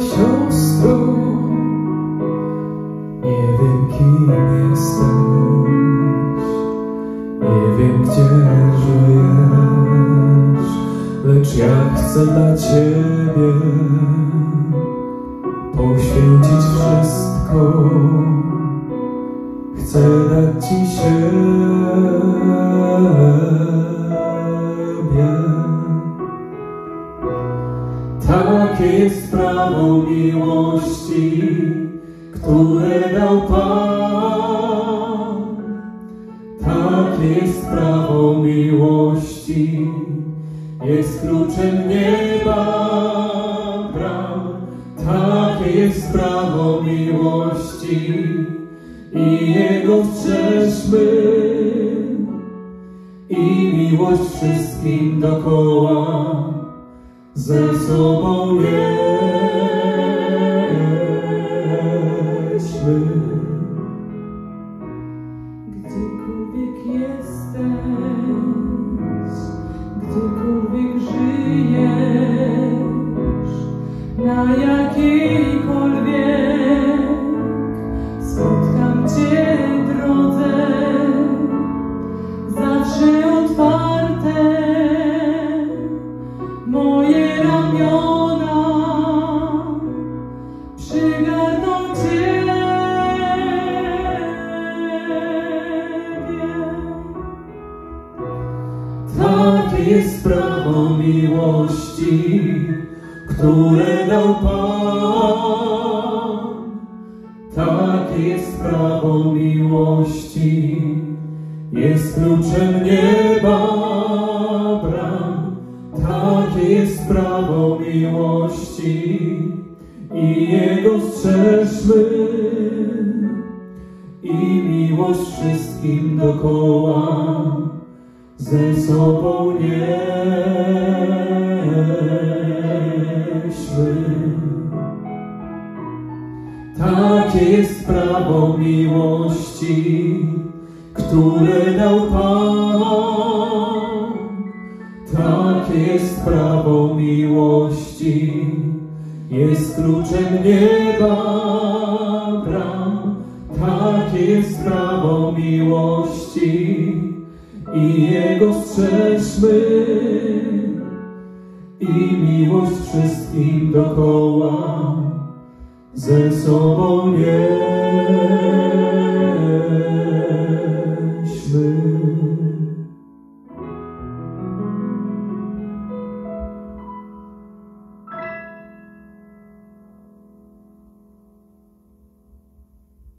siostro, nie wiem kim jesteś, nie wiem gdzie żyjesz, lecz ja chcę dla Ciebie poświęcić wszystko, chcę dać Ci się. Takie jest prawo miłości, które dał Pan. Takie jest prawo miłości, jest kluczem nieba bram. Takie jest prawo miłości i Jego strzeżmy i miłość wszystkim dokoła ze sobą nieśmy. Gdziekolwiek jesteś, gdziekolwiek żyjesz, na jakiejkolwiek Takie jest prawo miłości, które dał Pan. Takie jest prawo miłości, jest kluczem nieba bram. Takie jest prawo miłości i Jego strzeżmy i miłość wszystkim dokoła ze sobą nieśmy. Takie jest prawo miłości, które dał Pan. Takie jest prawo miłości, jest kluczem nieba bram. Takie jest prawo i Jego strzeżmy i miłość wszystkim dokoła ze sobą nieśmy.